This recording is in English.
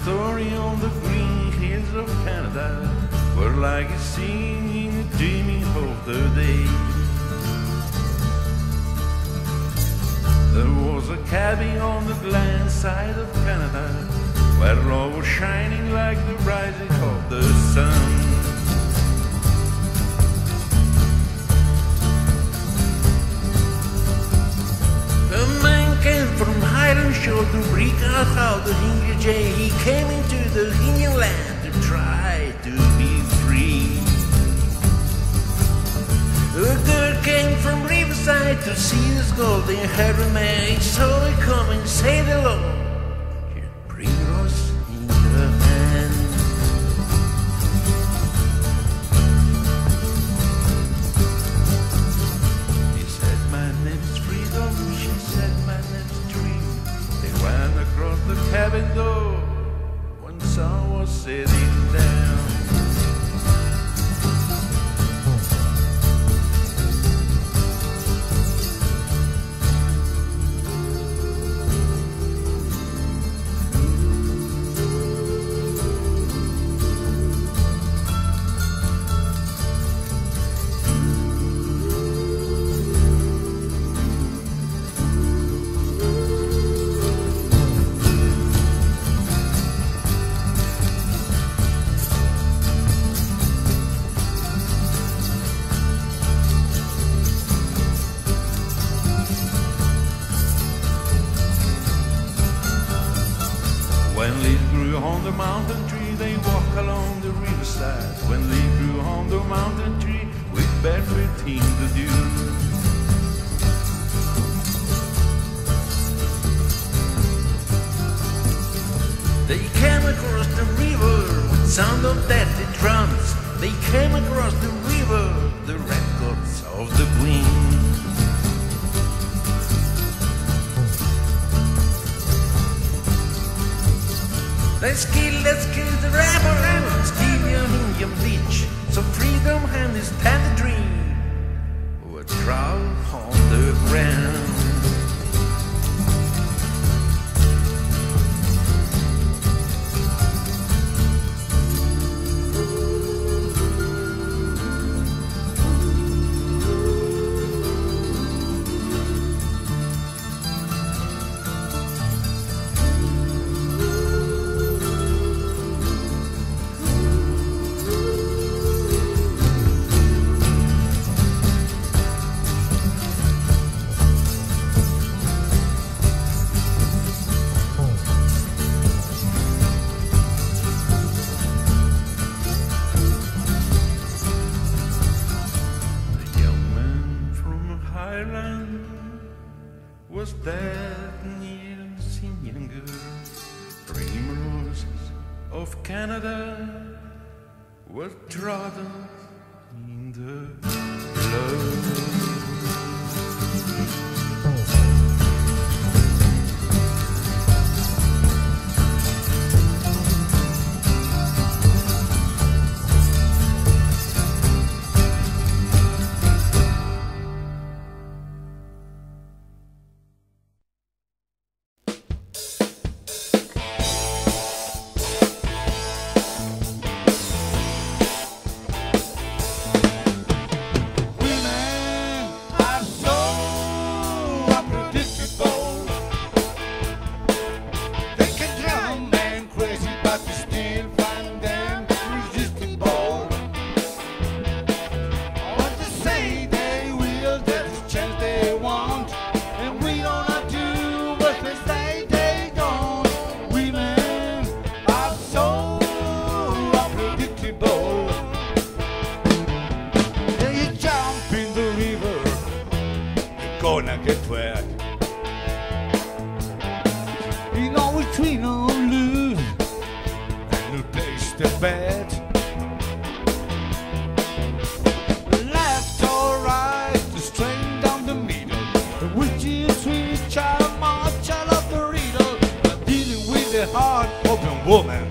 story on the green hills of Canada were like a scene in a dreaming of the day. There was a cabin on the land side of Canada where love was shining like the rising of the sun. A man came from Highland Shore to break out the Hindu Jay. He came into the Indian land to try to be free. A girl came from Riverside to see this golden haired man. He saw it say the Lord. Mountain tree, they walk along the riverside. When leaves grew on the mountain tree, with barefoot in the dew. They came across the river with sound of deadly drums. They came across the river, the records of the wind. Let's kill, let's kill the rebel, steal your Indian beach. So freedom and this tender dream Highland was that near singing. Primroses of Canada were trodden in the blood. Gonna get wet. You know we don't lose, and you place the bet. Left or right, straight down the middle. Which is which, I'm much I love the riddle. But dealing with the heart open woman,